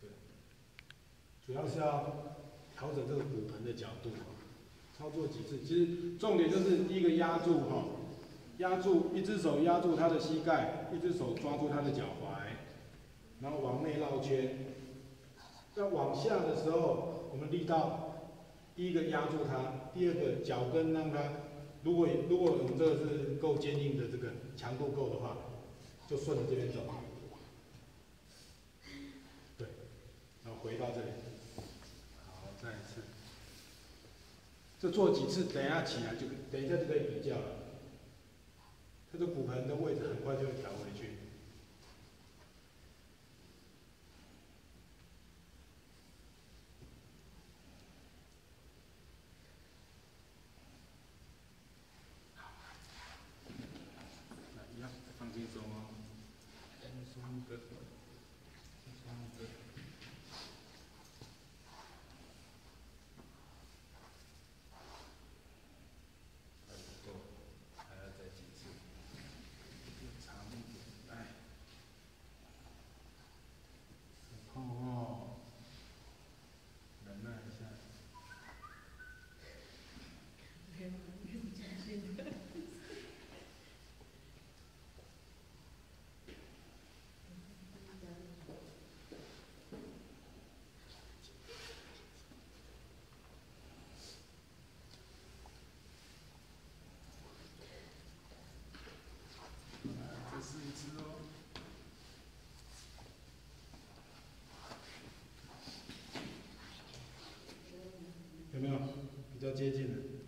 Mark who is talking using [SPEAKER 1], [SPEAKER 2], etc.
[SPEAKER 1] 对，主要是要调整这个骨盆的角度，操作几次。其实重点就是第一个压住哈，压住一只手压住他的膝盖，一只手抓住他的脚踝，然后往内绕圈。在往下的时候，我们力道第一个压住他，第二个脚跟让他，如果如果我们这个是够坚硬的，这个强度够的话，就顺着这边走。对，然后回到这里。好，再一次。这做几次，等一下起来就等一下就可以比较了。它的骨盆的位置很快就 comes this way. 没有比较接近的？